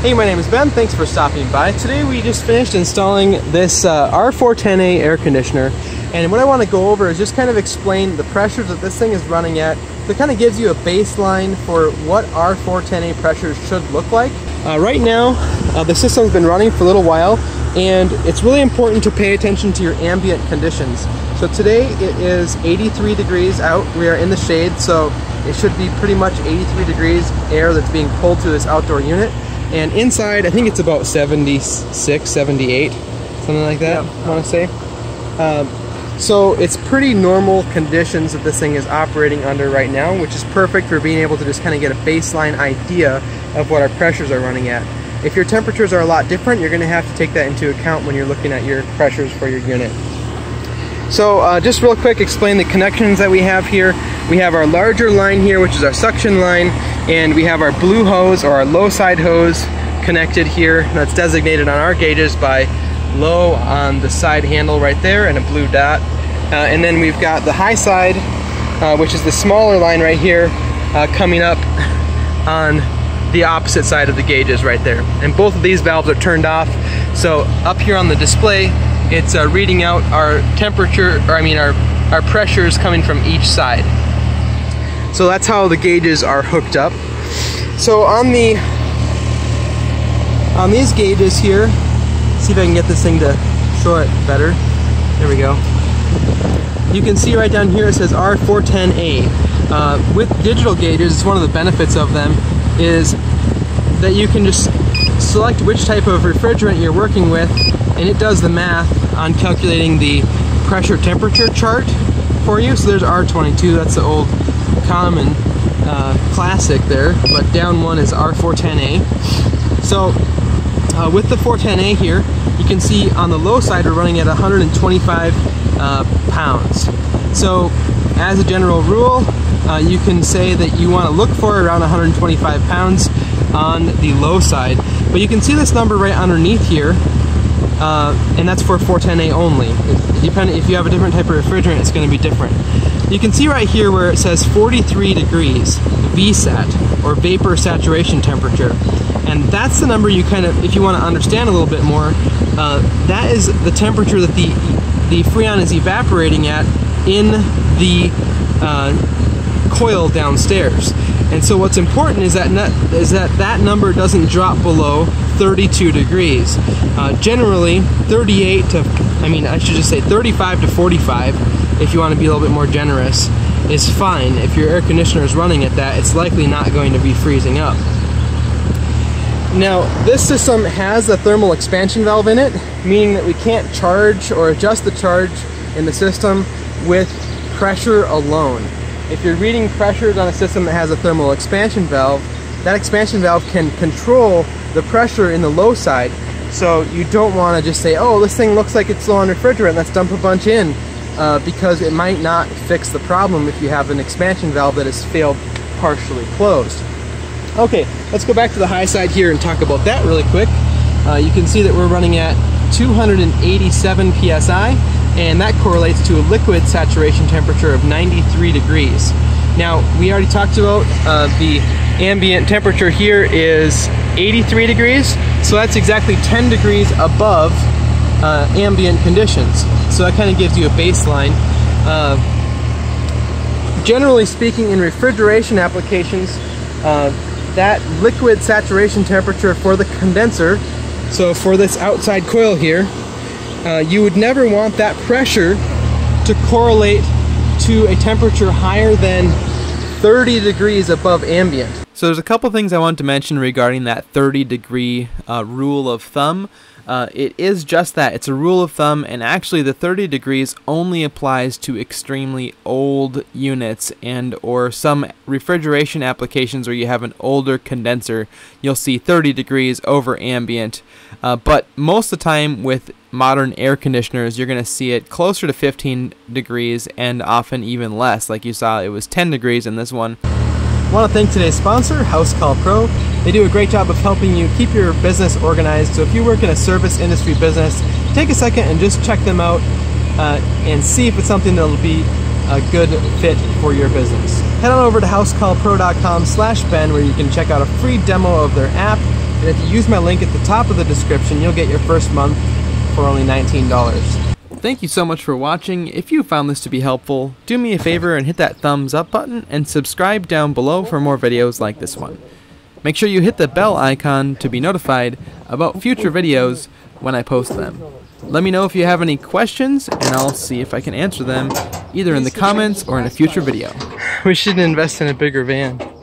Hey, my name is Ben. Thanks for stopping by. Today we just finished installing this uh, R410A air conditioner. And what I want to go over is just kind of explain the pressures that this thing is running at. So it kind of gives you a baseline for what R410A pressures should look like. Uh, right now, uh, the system's been running for a little while, and it's really important to pay attention to your ambient conditions. So today it is 83 degrees out. We are in the shade, so it should be pretty much 83 degrees air that's being pulled through this outdoor unit. And inside, I think it's about 76, 78, something like that, yeah. I want to say. Um, so it's pretty normal conditions that this thing is operating under right now, which is perfect for being able to just kind of get a baseline idea of what our pressures are running at. If your temperatures are a lot different, you're going to have to take that into account when you're looking at your pressures for your unit. So uh, just real quick, explain the connections that we have here. We have our larger line here, which is our suction line, and we have our blue hose or our low side hose connected here. That's designated on our gauges by low on the side handle right there and a blue dot. Uh, and then we've got the high side uh, which is the smaller line right here uh, coming up on the opposite side of the gauges right there. And both of these valves are turned off. So up here on the display it's uh, reading out our temperature or I mean our our pressures coming from each side so that's how the gauges are hooked up. So on the on these gauges here, see if I can get this thing to show it better. There we go. You can see right down here it says R410A. Uh, with digital gauges, it's one of the benefits of them is that you can just select which type of refrigerant you're working with and it does the math on calculating the pressure temperature chart for you. So there's R22, that's the old common uh, classic there, but down one is R410A. So uh, with the 410A here, you can see on the low side we're running at 125 uh, pounds. So as a general rule, uh, you can say that you want to look for around 125 pounds on the low side. But you can see this number right underneath here, uh, and that's for 410A only. Depending if you have a different type of refrigerant, it's going to be different. You can see right here where it says 43 degrees VSAT or vapor saturation temperature. And that's the number you kind of, if you want to understand a little bit more, uh, that is the temperature that the, the Freon is evaporating at in the uh, coil downstairs. And so what's important is that is that that number doesn't drop below 32 degrees. Uh, generally, 38 to, I mean, I should just say 35 to 45 if you want to be a little bit more generous, is fine. If your air conditioner is running at that, it's likely not going to be freezing up. Now, this system has a thermal expansion valve in it, meaning that we can't charge or adjust the charge in the system with pressure alone. If you're reading pressures on a system that has a thermal expansion valve, that expansion valve can control the pressure in the low side. So you don't want to just say, oh, this thing looks like it's low on refrigerant, let's dump a bunch in uh, because it might not fix the problem if you have an expansion valve that has failed partially closed. Okay, let's go back to the high side here and talk about that really quick. Uh, you can see that we're running at 287 psi and that correlates to a liquid saturation temperature of 93 degrees. Now, we already talked about uh, the ambient temperature here is 83 degrees, so that's exactly 10 degrees above uh, ambient conditions. So that kind of gives you a baseline. Uh, generally speaking, in refrigeration applications, uh, that liquid saturation temperature for the condenser, so for this outside coil here, uh, you would never want that pressure to correlate to a temperature higher than 30 degrees above ambient. So there's a couple things I want to mention regarding that 30 degree uh, rule of thumb. Uh, it is just that. It's a rule of thumb, and actually the 30 degrees only applies to extremely old units and or some refrigeration applications where you have an older condenser. You'll see 30 degrees over ambient. Uh, but most of the time with modern air conditioners, you're going to see it closer to 15 degrees and often even less. Like you saw, it was 10 degrees in this one. I want to thank today's sponsor, Housecall Pro. They do a great job of helping you keep your business organized. So if you work in a service industry business, take a second and just check them out uh, and see if it's something that'll be a good fit for your business. Head on over to housecallpro.com slash Ben where you can check out a free demo of their app And if you use my link at the top of the description, you'll get your first month for only $19. Thank you so much for watching. If you found this to be helpful, do me a favor and hit that thumbs up button and subscribe down below for more videos like this one. Make sure you hit the bell icon to be notified about future videos when I post them. Let me know if you have any questions and I'll see if I can answer them either in the comments or in a future video. We should invest in a bigger van.